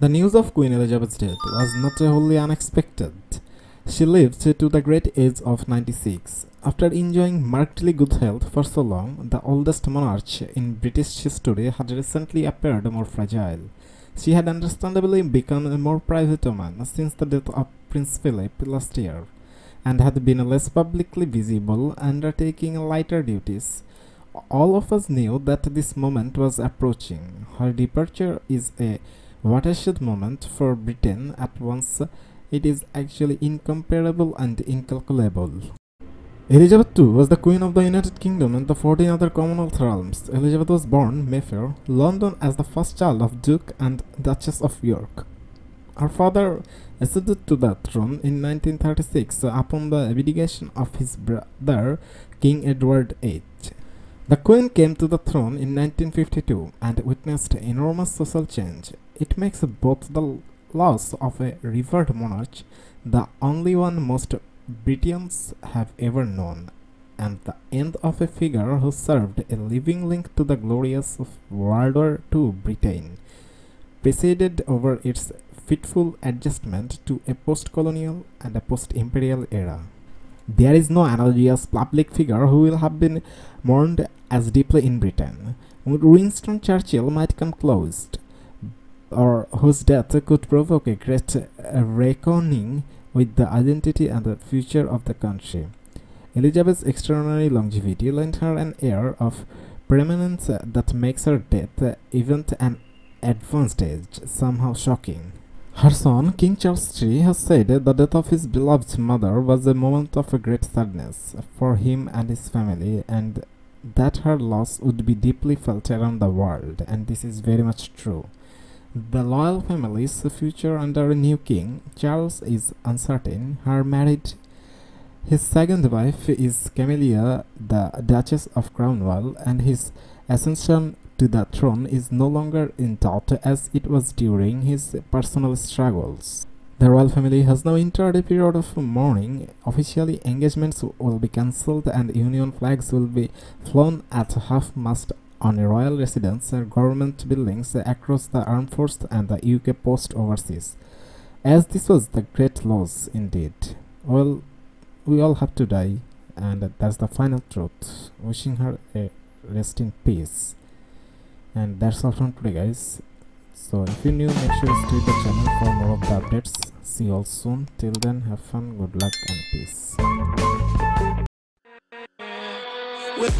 The news of Queen Elizabeth's death was not wholly unexpected. She lived to the great age of 96. After enjoying markedly good health for so long, the oldest monarch in British history had recently appeared more fragile. She had understandably become a more private woman since the death of Prince Philip last year, and had been less publicly visible, undertaking lighter duties. All of us knew that this moment was approaching. Her departure is a watershed moment for Britain at once it is actually incomparable and incalculable. Elizabeth II was the Queen of the United Kingdom and the 14 other Commonwealth realms. Elizabeth was born Mayfair, London as the first child of Duke and Duchess of York. Her father ascended to the throne in 1936 upon the abdication of his brother King Edward VIII. The Queen came to the throne in 1952 and witnessed enormous social change. It makes both the loss of a revered monarch the only one most Britons have ever known, and the end of a figure who served a living link to the glorious World War II Britain, presided over its fitful adjustment to a post-colonial and a post-imperial era. There is no analogous public figure who will have been mourned as deeply in Britain. Winston Churchill might come close, or whose death could provoke a great reckoning with the identity and the future of the country. Elizabeth's extraordinary longevity lent her an air of preeminence that makes her death, even an advanced age, somehow shocking. Her son, King Charles III, has said the death of his beloved mother was a moment of great sadness for him and his family, and that her loss would be deeply felt around the world, and this is very much true. The royal family's future under a new king, Charles, is uncertain. Her married his second wife is Camilla, the Duchess of Cornwall, and his ascension to the throne is no longer in doubt as it was during his personal struggles. The royal family has now entered a period of mourning. Officially, engagements will be cancelled and Union flags will be flown at half-mast on royal residence government buildings across the armed force and the UK post overseas. As this was the great loss indeed. Well, we all have to die, and that's the final truth. Wishing her a rest in peace. And that's all from today, guys. So if you're new, make sure to subscribe the channel for more of the updates. See you all soon. Till then, have fun, good luck, and peace. We'll